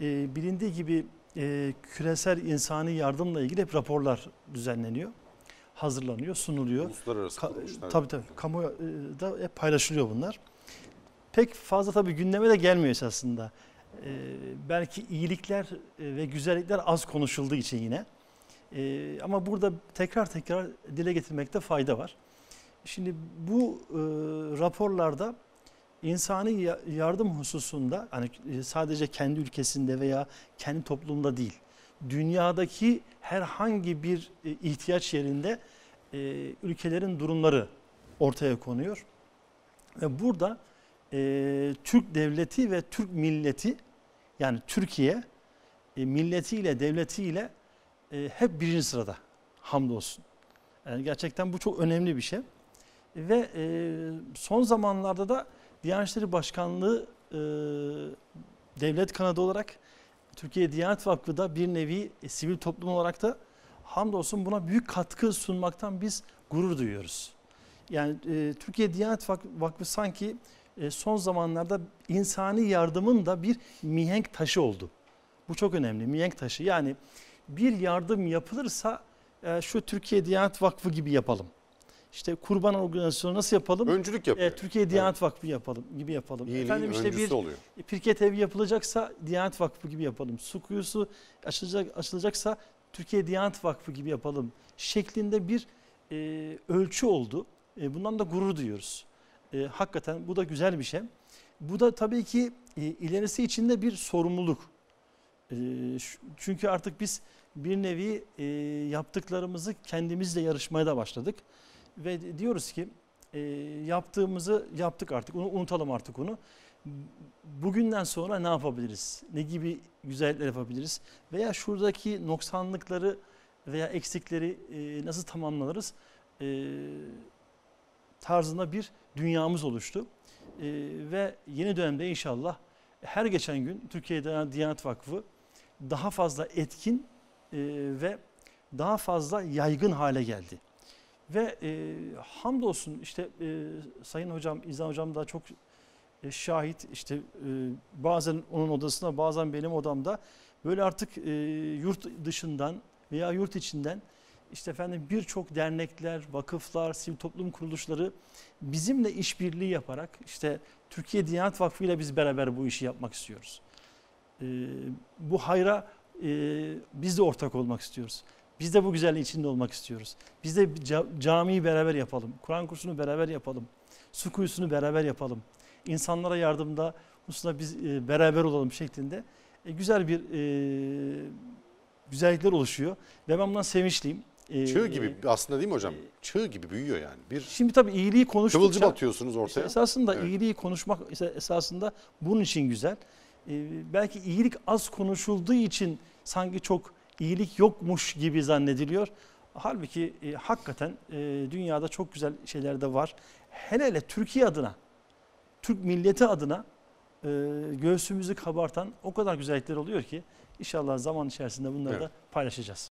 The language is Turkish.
e, bilindiği gibi e, küresel insani yardımla ilgili hep raporlar düzenleniyor, hazırlanıyor, sunuluyor. Uluslararası kuruluşlar. tabii tabii. Kamuda hep paylaşılıyor bunlar. Pek fazla tabii gündeme de gelmiyor esasında. Ee, belki iyilikler e, ve güzellikler az konuşulduğu için yine. Ee, ama burada tekrar tekrar dile getirmekte fayda var. Şimdi bu e, raporlarda insani ya- yardım hususunda hani e, sadece kendi ülkesinde veya kendi toplumda değil, dünyadaki herhangi bir e, ihtiyaç yerinde e, ülkelerin durumları ortaya konuyor. Ve burada Türk devleti ve Türk milleti yani Türkiye e, milletiyle devletiyle e, hep birinci sırada hamdolsun. Yani gerçekten bu çok önemli bir şey. Ve son zamanlarda da Diyanet İşleri Başkanlığı e, devlet kanadı olarak Türkiye Diyanet Vakfı da bir nevi e, sivil toplum olarak da hamdolsun buna büyük katkı sunmaktan biz gurur duyuyoruz. Yani e, Türkiye Diyanet Vak- Vakfı sanki e, son zamanlarda insani yardımın da bir mihenk taşı oldu. Bu çok önemli mihenk taşı. Yani bir yardım yapılırsa e, şu Türkiye Diyanet Vakfı gibi yapalım. İşte kurban organizasyonu nasıl yapalım? Öncülük yapıyor. E, Türkiye Diyanet Vakfı yapalım gibi yapalım. İyiliğin Efendim işte bir oluyor. Pirket evi yapılacaksa Diyanet Vakfı gibi yapalım. Su kuyusu açılacak, açılacaksa Türkiye Diyanet Vakfı gibi yapalım. Şeklinde bir e, ölçü oldu. E, bundan da gurur duyuyoruz. E, hakikaten bu da güzel bir şey. Bu da tabii ki e, ilerisi için de bir sorumluluk. E, çünkü artık biz bir nevi e, yaptıklarımızı kendimizle yarışmaya da başladık. Ve diyoruz ki e, yaptığımızı yaptık artık. Onu unutalım artık onu bugünden sonra ne yapabiliriz? Ne gibi güzellikler yapabiliriz? Veya şuradaki noksanlıkları veya eksikleri e, nasıl tamamlanırız? E, tarzında bir dünyamız oluştu. E, ve yeni dönemde inşallah her geçen gün Türkiye'de Diyanet Vakfı daha fazla etkin e, ve daha fazla yaygın hale geldi. Ve e, hamdolsun işte e, Sayın Hocam, İzan Hocam da çok e, şahit işte e, bazen onun odasında bazen benim odamda böyle artık e, yurt dışından veya yurt içinden işte efendim birçok dernekler, vakıflar, sivil toplum kuruluşları bizimle işbirliği yaparak işte Türkiye Diyanet Vakfı ile biz beraber bu işi yapmak istiyoruz. E, bu hayra e, biz de ortak olmak istiyoruz. Biz de bu güzelliğin içinde olmak istiyoruz. Biz de ca- camiyi beraber yapalım. Kur'an kursunu beraber yapalım. Su kuyusunu beraber yapalım insanlara yardımda hususunda biz e, beraber olalım şeklinde e, güzel bir e, güzellikler oluşuyor ve ben bundan sevinçliyim. Çığ gibi aslında değil mi hocam? Çığ gibi büyüyor yani. Bir Şimdi tabii iyiliği kıvılcım konuştukça atıyorsunuz işte ortaya. esasında Evet. iyiliği konuşmak esasında bunun için güzel. Belki iyilik az konuşulduğu için sanki çok iyilik yokmuş gibi zannediliyor. Halbuki e, hakikaten e, dünyada çok güzel şeyler de var. Hele hele Türkiye adına, Türk milleti adına e, göğsümüzü kabartan o kadar güzellikler oluyor ki inşallah zaman içerisinde bunları Evet. da paylaşacağız.